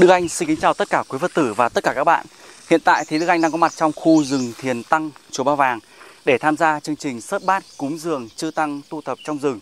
Đức Anh xin kính chào tất cả quý Phật tử và tất cả các bạn. Hiện tại thì Đức Anh đang có mặt trong khu rừng Thiền Tăng, Chùa Ba Vàng để tham gia chương trình sớt bát cúng dường chư tăng tu tập trong rừng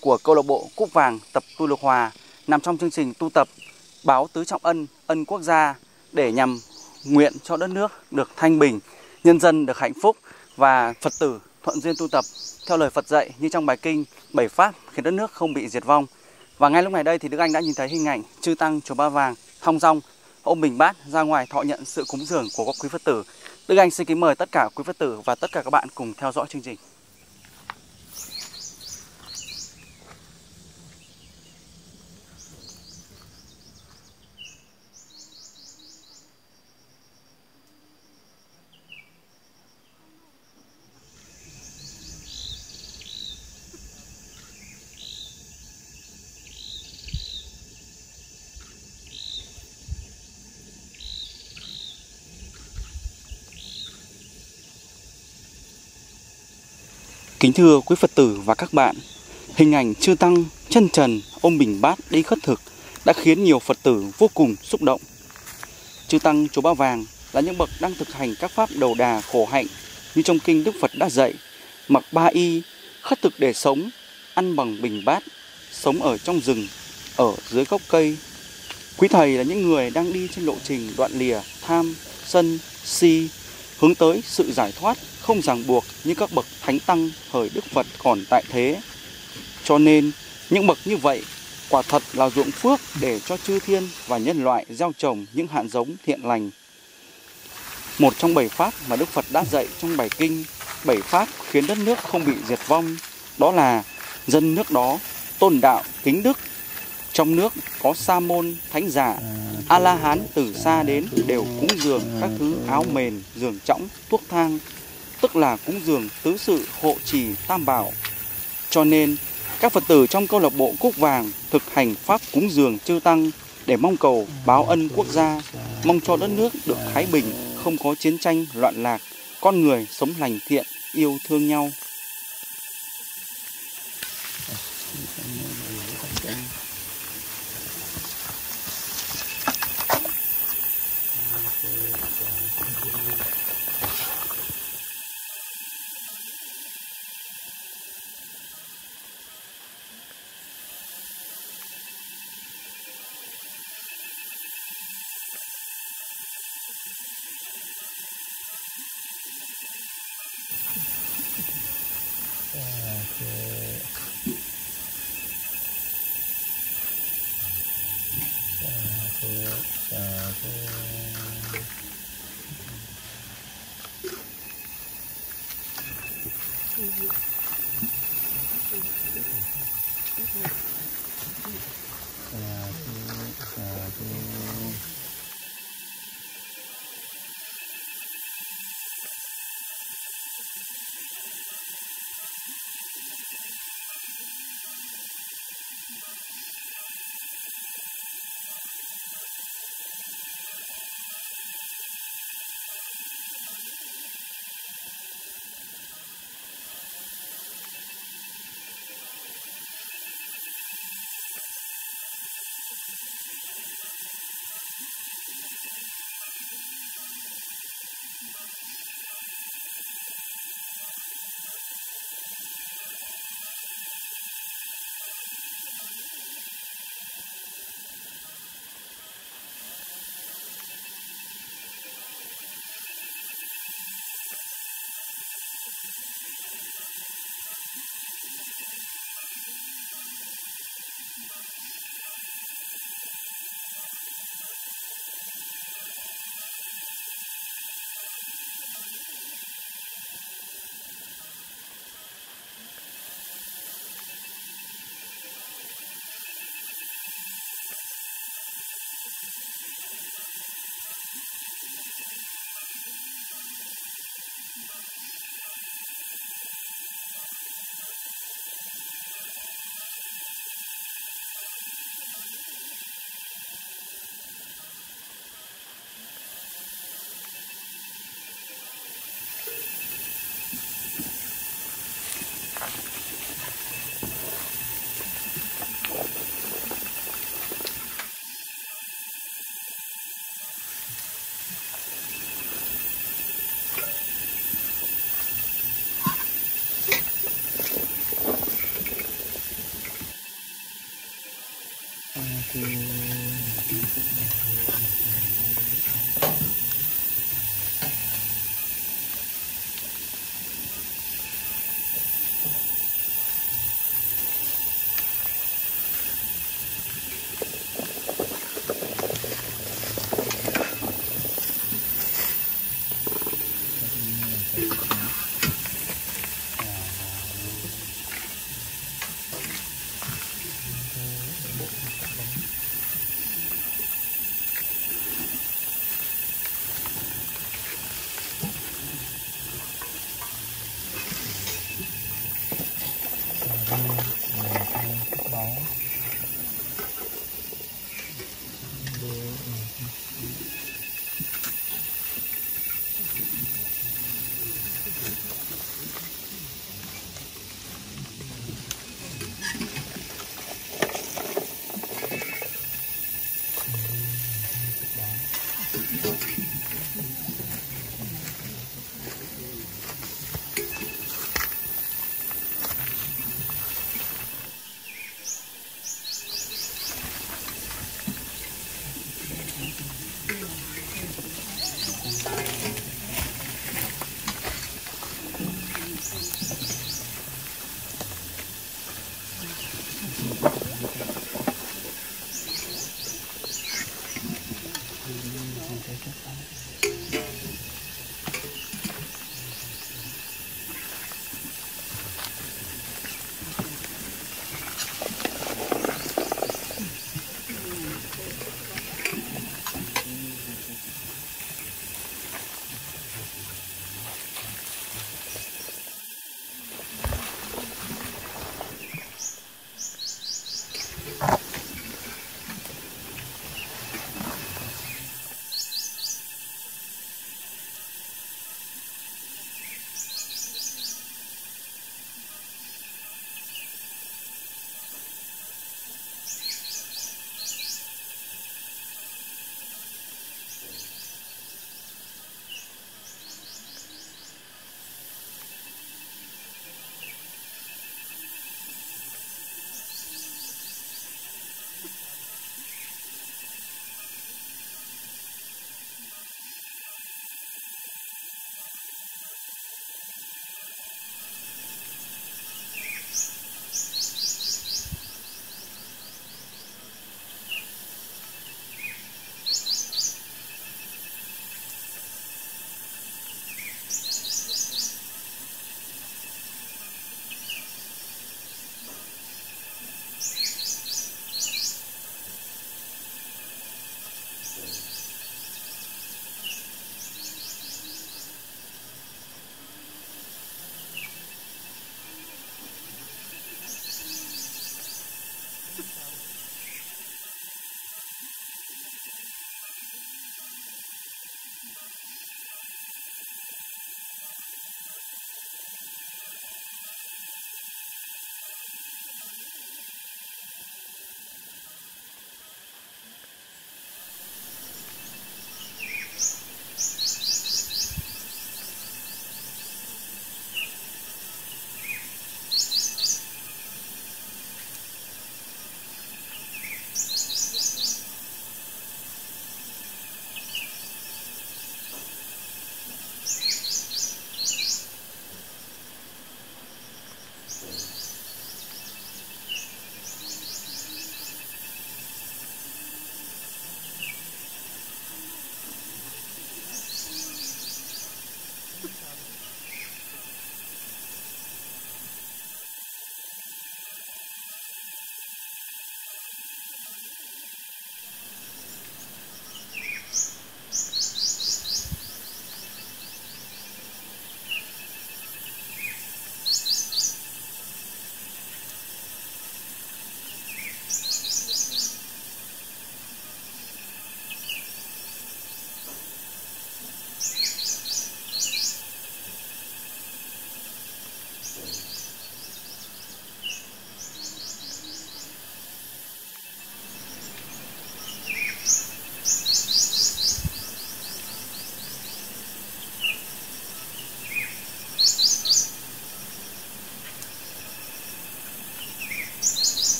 của câu lạc bộ Cúc Vàng tập tu lục hòa nằm trong chương trình tu tập báo tứ trọng ân, ân quốc gia để nhằm nguyện cho đất nước được thanh bình, nhân dân được hạnh phúc và Phật tử thuận duyên tu tập theo lời Phật dạy như trong bài kinh bảy pháp khiến đất nước không bị diệt vong. Và ngay lúc này đây thì Đức Anh đã nhìn thấy hình ảnh chư tăng chùa Ba Vàng thong dong ôm bình bát ra ngoài thọ nhận sự cúng dường của các quý Phật tử. Đức Anh xin kính mời tất cả quý Phật tử và tất cả các bạn cùng theo dõi chương trình. Kính thưa quý Phật tử và các bạn, hình ảnh chư tăng chân trần ôm bình bát đi khất thực đã khiến nhiều Phật tử vô cùng xúc động. Chư tăng chùa Ba Vàng là những bậc đang thực hành các pháp đầu đà khổ hạnh như trong kinh Đức Phật đã dạy, mặc ba y, khất thực để sống, ăn bằng bình bát, sống ở trong rừng, ở dưới gốc cây. Quý thầy là những người đang đi trên lộ trình đoạn lìa tham, sân, si, hướng tới sự giải thoát không ràng buộc như các bậc thánh tăng thời Đức Phật còn tại thế. Cho nên, những bậc như vậy quả thật là ruộng phước để cho chư thiên và nhân loại gieo trồng những hạt giống thiện lành. Một trong bảy pháp mà Đức Phật đã dạy trong bài kinh, bảy pháp khiến đất nước không bị diệt vong, đó là dân nước đó tôn đạo kính đức. Trong nước có sa môn, thánh giả, a la hán từ xa đến đều cúng dường các thứ áo mền, giường trõng, thuốc thang, tức là cúng dường tứ sự hộ trì tam bảo. Cho nên, các Phật tử trong câu lạc bộ Cúc Vàng thực hành pháp cúng dường chư tăng để mong cầu báo ân quốc gia, mong cho đất nước được thái bình, không có chiến tranh loạn lạc, con người sống lành thiện, yêu thương nhau. Thank you.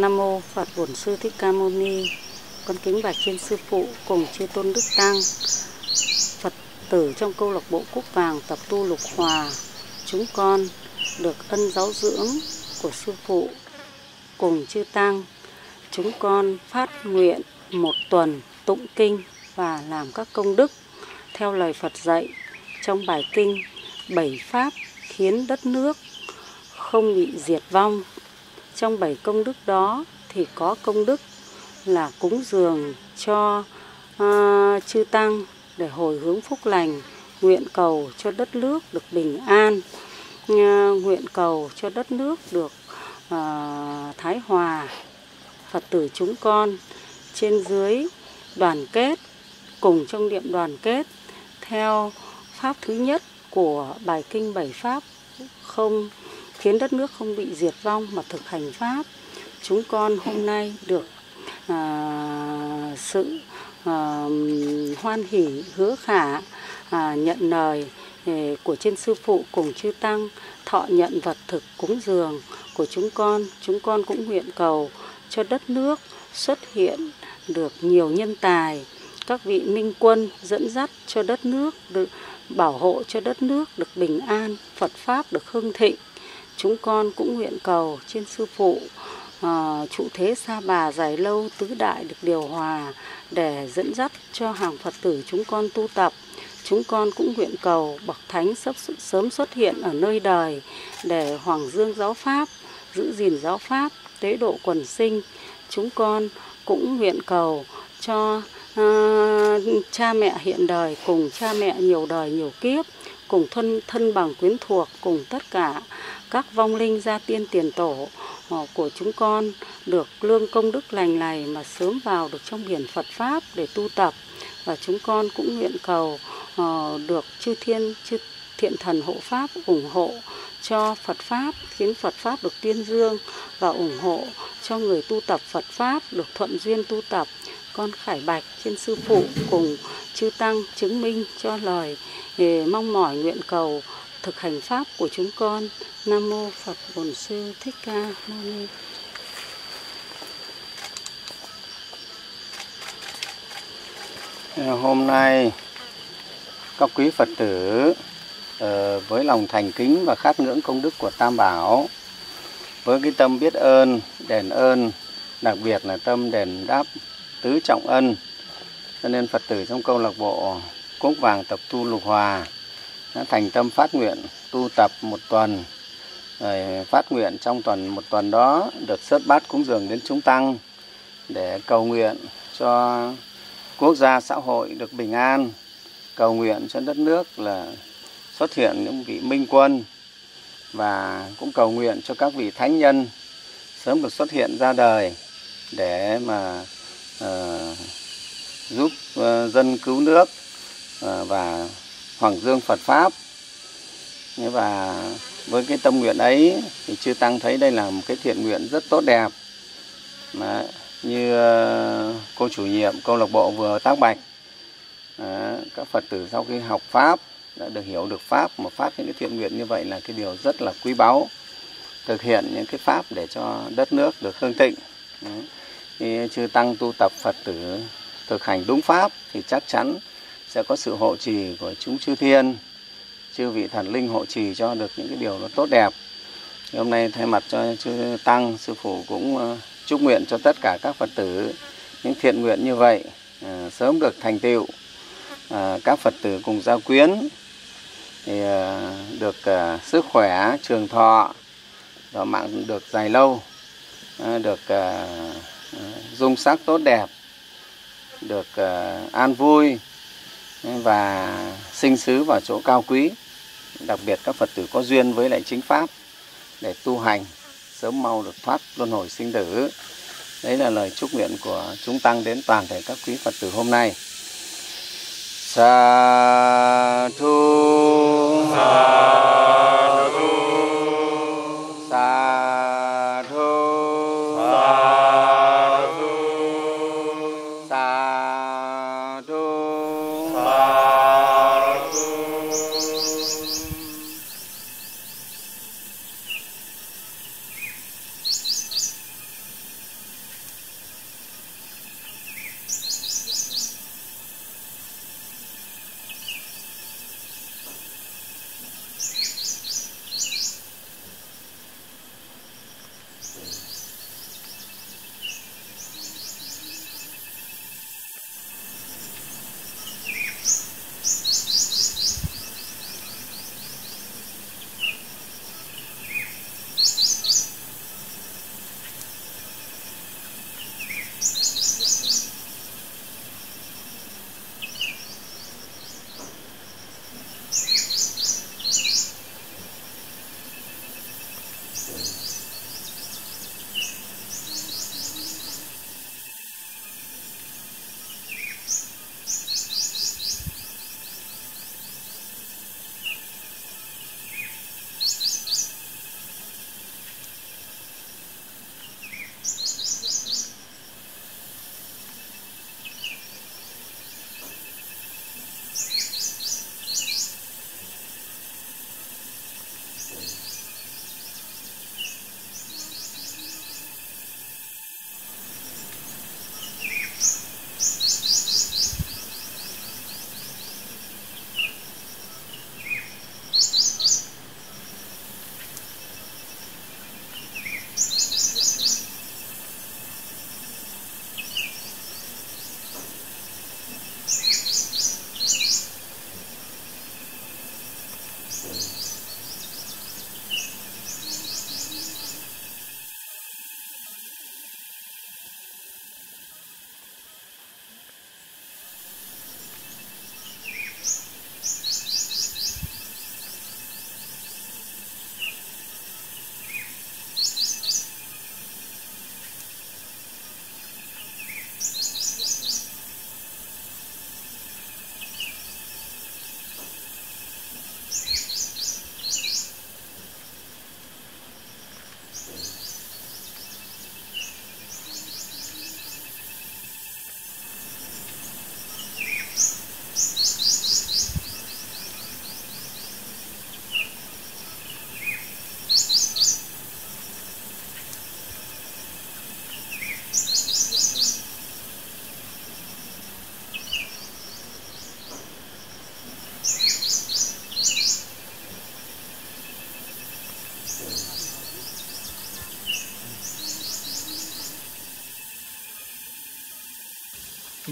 Nam mô Phật Bổn Sư Thích Ca Mâu Ni. Con kính bạch trên sư phụ cùng chư tôn đức tăng. Phật tử trong câu lạc bộ Cúc Vàng tập tu lục hòa, chúng con được ân giáo dưỡng của sư phụ cùng chư tăng. Chúng con phát nguyện một tuần tụng kinh và làm các công đức theo lời Phật dạy trong bài kinh bảy pháp khiến đất nước không bị diệt vong trong bảy công đức đó thì có công đức là cúng dường cho uh, chư tăng để hồi hướng phúc lành nguyện cầu cho đất nước được bình an uh, nguyện cầu cho đất nước được uh, thái hòa. Phật tử chúng con trên dưới đoàn kết cùng trong niệm đoàn kết theo pháp thứ nhất của bài kinh bảy pháp không khiến đất nước không bị diệt vong mà thực hành pháp. Chúng con hôm nay được à, sự à, hoan hỷ hứa khả à, nhận lời à, của trên sư phụ cùng chư tăng thọ nhận vật thực cúng dường của chúng con. Chúng con cũng nguyện cầu cho đất nước xuất hiện được nhiều nhân tài các vị minh quân dẫn dắt cho đất nước được bảo hộ cho đất nước được bình an phật pháp được hưng thịnh chúng con cũng nguyện cầu trên sư phụ uh, trụ thế sa bà dài lâu tứ đại được điều hòa để dẫn dắt cho hàng phật tử chúng con tu tập. Chúng con cũng nguyện cầu bậc thánh sắp sớm xuất hiện ở nơi đời để hoàng dương giáo pháp giữ gìn giáo pháp tế độ quần sinh. Chúng con cũng nguyện cầu cho uh, cha mẹ hiện đời cùng cha mẹ nhiều đời nhiều kiếp cùng thân thân bằng quyến thuộc cùng tất cả các vong linh gia tiên tiền tổ ờ, của chúng con được lương công đức lành này mà sớm vào được trong biển Phật pháp để tu tập. Và chúng con cũng nguyện cầu ờ, được chư thiên, chư thiện thần hộ pháp ủng hộ cho Phật pháp, khiến Phật pháp được tuyên dương và ủng hộ cho người tu tập Phật pháp được thuận duyên tu tập. Con khải bạch trên sư phụ cùng chư tăng chứng minh cho lời mong mỏi nguyện cầu thực hành pháp của chúng con. Nam mô phật bổn sư thích ca mâu ni. Ờ, hôm nay các quý phật tử ờ, với lòng thành kính và khát ngưỡng công đức của tam bảo, với cái tâm biết ơn, đền ơn, đặc biệt là tâm đền đáp tứ trọng ân, cho nên phật tử trong câu lạc bộ cúc vàng tập tu lục hòa đã thành tâm phát nguyện tu tập một tuần rồi phát nguyện trong tuần một tuần đó được xuất bát cúng dường đến chúng tăng để cầu nguyện cho quốc gia xã hội được bình an cầu nguyện cho đất nước là xuất hiện những vị minh quân và cũng cầu nguyện cho các vị thánh nhân sớm được xuất hiện ra đời để mà uh, giúp uh, dân cứu nước uh, và hoàng dương Phật pháp. Và với cái tâm nguyện ấy thì chư tăng thấy đây là một cái thiện nguyện rất tốt đẹp. Mà như ờ, cô chủ nhiệm, câu lạc bộ vừa tác bạch. Các Phật tử sau khi học pháp đã được hiểu được pháp mà phát những cái thiện nguyện như vậy là cái điều rất là quý báu. Thực hiện những cái pháp để cho đất nước được hương thịnh. Khi chư tăng tu tập phật tử thực hành đúng pháp thì chắc chắn sẽ có sự hộ trì của chúng chư thiên, chư vị thần linh hộ trì cho được những cái điều nó tốt đẹp. Thì hôm nay thay mặt cho chư tăng, sư phụ cũng ờ, chúc nguyện cho tất cả các phật tử những thiện nguyện như vậy ờ, sớm được thành tựu. Ờ, các phật tử cùng giao quyến, thì được sức khỏe, trường thọ, và mạng được dài lâu được dung sắc tốt đẹp, được an vui và sinh xứ vào chỗ cao quý. Đặc biệt các phật tử có duyên với lại chính pháp để tu hành, sớm mau được thoát luân hồi sinh tử. Đấy là lời chúc nguyện của chúng tăng đến toàn thể các quý phật tử hôm nay. Sa thu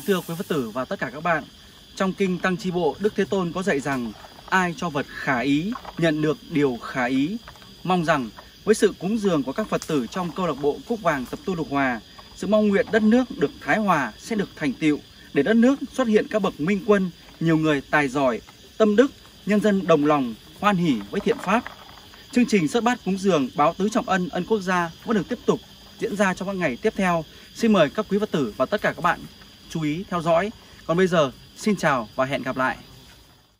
thưa quý Phật tử và tất cả các bạn Trong kinh Tăng Chi Bộ, Đức Thế Tôn có dạy rằng Ai cho vật khả ý, nhận được điều khả ý Mong rằng với sự cúng dường của các Phật tử trong câu lạc bộ Cúc Vàng Tập Tu lục Hòa Sự mong nguyện đất nước được thái hòa sẽ được thành tựu Để đất nước xuất hiện các bậc minh quân, nhiều người tài giỏi, tâm đức, nhân dân đồng lòng, hoan hỷ với thiện pháp Chương trình xuất bát cúng dường báo tứ trọng ân ân quốc gia vẫn được tiếp tục diễn ra trong các ngày tiếp theo. Xin mời các quý Phật tử và tất cả các bạn chú ý theo dõi. Còn bây giờ, xin chào và hẹn gặp lại.